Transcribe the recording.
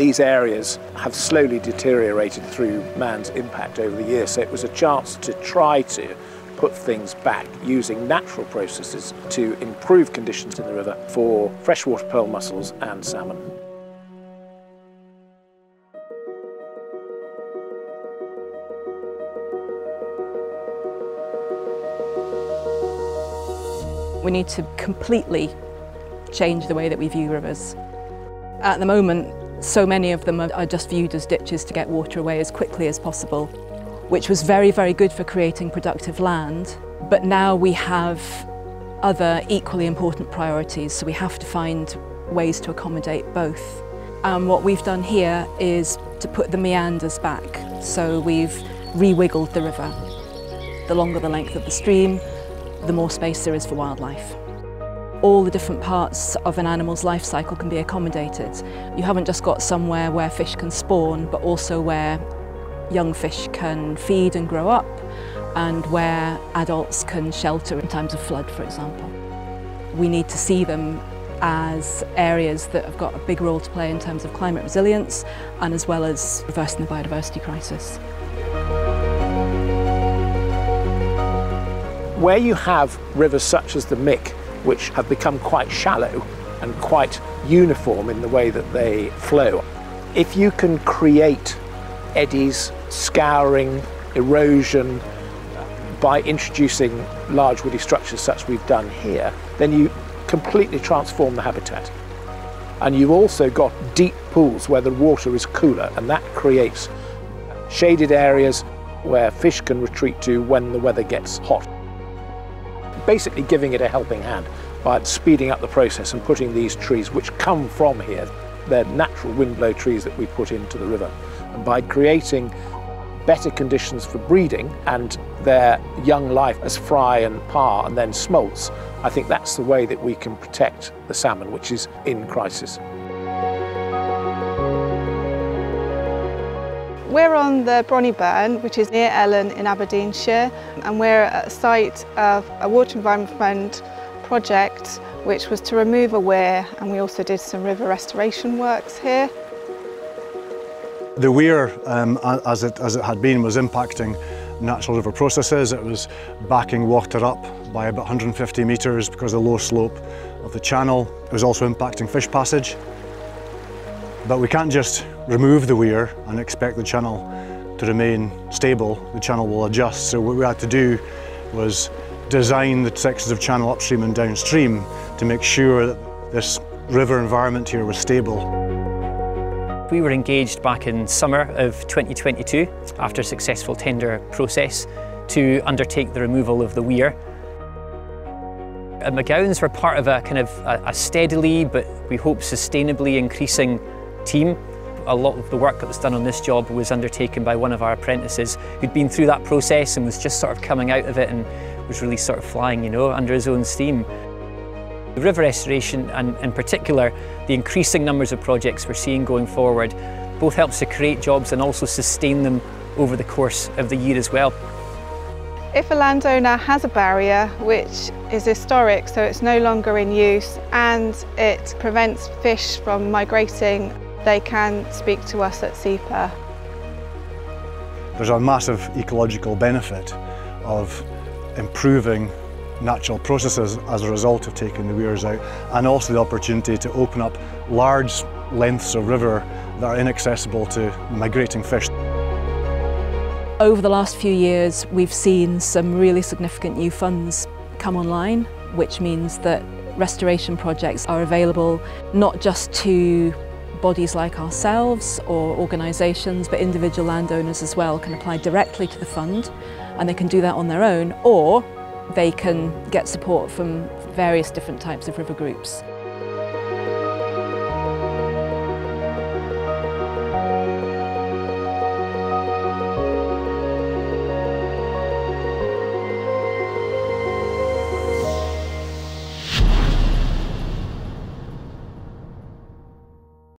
these areas have slowly deteriorated through man's impact over the years. So it was a chance to try to put things back using natural processes to improve conditions in the river for freshwater pearl mussels and salmon. We need to completely change the way that we view rivers. At the moment, so many of them are just viewed as ditches to get water away as quickly as possible, which was very, very good for creating productive land. But now we have other equally important priorities, so we have to find ways to accommodate both. And what we've done here is to put the meanders back. So we've re-wiggled the river. The longer the length of the stream, the more space there is for wildlife. All the different parts of an animal's life cycle can be accommodated. You haven't just got somewhere where fish can spawn, but also where young fish can feed and grow up, and where adults can shelter in times of flood, for example. We need to see them as areas that have got a big role to play in terms of climate resilience and as well as reversing the biodiversity crisis. Where you have rivers such as the Muick, which have become quite shallow and quite uniform in the way that they flow, if you can create eddies, scouring, erosion, by introducing large woody structures such as we've done here, then you completely transform the habitat. And you've also got deep pools where the water is cooler and that creates shaded areas where fish can retreat to when the weather gets hot basically giving it a helping hand by speeding up the process and putting these trees, which come from here, they're natural windblow trees that we put into the river. And by creating better conditions for breeding and their young life as fry and parr and then smolts, I think that's the way that we can protect the salmon, which is in crisis. We're on the Bronny Burn, which is near Ellon in Aberdeenshire, and we're at a site of a Water Environment Fund project, which was to remove a weir, and we also did some river restoration works here. The weir, um, as, it, as it had been, was impacting natural river processes. It was backing water up by about 150 metres because of the low slope of the channel. It was also impacting fish passage. But we can't just remove the weir and expect the channel to remain stable. The channel will adjust. So what we had to do was design the sections of channel upstream and downstream to make sure that this river environment here was stable. We were engaged back in summer of 2022 after a successful tender process to undertake the removal of the weir. Uh, At McGowan's we're part of a kind of a, a steadily but we hope sustainably increasing team. A lot of the work that was done on this job was undertaken by one of our apprentices who'd been through that process and was just sort of coming out of it and was really sort of flying, you know, under his own steam. The river restoration and in particular the increasing numbers of projects we're seeing going forward both helps to create jobs and also sustain them over the course of the year as well. If a landowner has a barrier which is historic so it's no longer in use and it prevents fish from migrating they can speak to us at SEPA. There's a massive ecological benefit of improving natural processes as a result of taking the weirs out and also the opportunity to open up large lengths of river that are inaccessible to migrating fish. Over the last few years we've seen some really significant new funds come online which means that restoration projects are available not just to bodies like ourselves or organisations, but individual landowners as well can apply directly to the fund and they can do that on their own or they can get support from various different types of river groups.